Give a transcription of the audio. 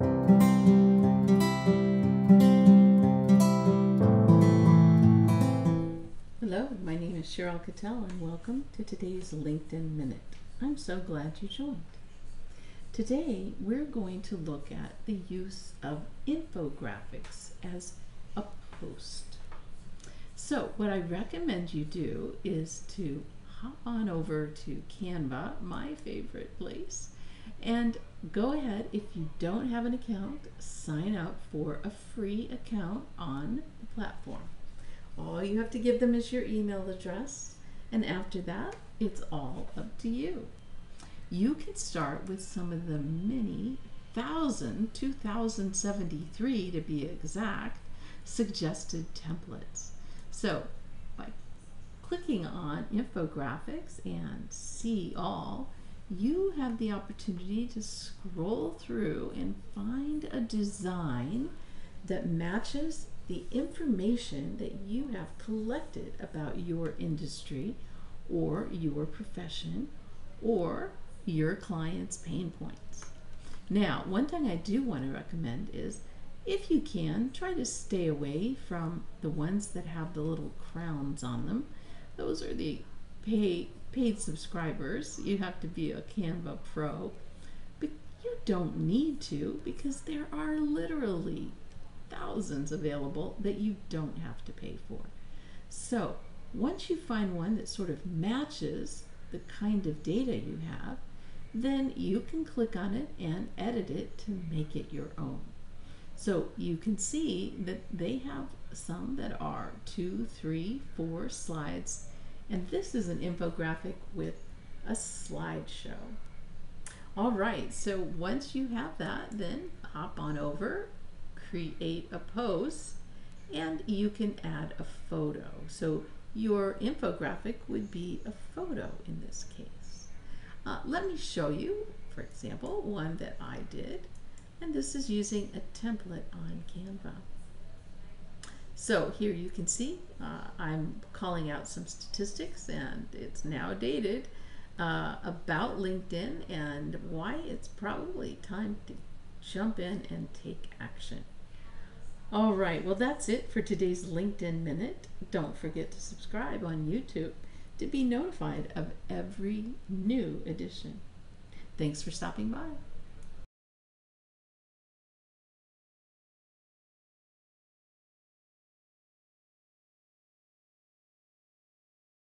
Hello, my name is Sheryl Cattell and welcome to today's LinkedIn Minute. I'm so glad you joined. Today we're going to look at the use of infographics as a post. So what I recommend you do is to hop on over to Canva, my favorite place, and go ahead, if you don't have an account, sign up for a free account on the platform. All you have to give them is your email address, and after that, it's all up to you. You can start with some of the many thousand, 2073 to be exact, suggested templates. So by clicking on infographics and see all, you have the opportunity to scroll through and find a design that matches the information that you have collected about your industry or your profession or your client's pain points. Now, one thing I do want to recommend is if you can, try to stay away from the ones that have the little crowns on them. Those are the pay, paid subscribers. You have to be a Canva Pro. But you don't need to because there are literally thousands available that you don't have to pay for. So once you find one that sort of matches the kind of data you have, then you can click on it and edit it to make it your own. So you can see that they have some that are two, three, four slides, and this is an infographic with a slideshow. All right, so once you have that, then hop on over create a post and you can add a photo. So your infographic would be a photo in this case. Uh, let me show you, for example, one that I did, and this is using a template on Canva. So here you can see uh, I'm calling out some statistics and it's now dated uh, about LinkedIn and why it's probably time to jump in and take action. All right, well, that's it for today's LinkedIn Minute. Don't forget to subscribe on YouTube to be notified of every new edition. Thanks for stopping by.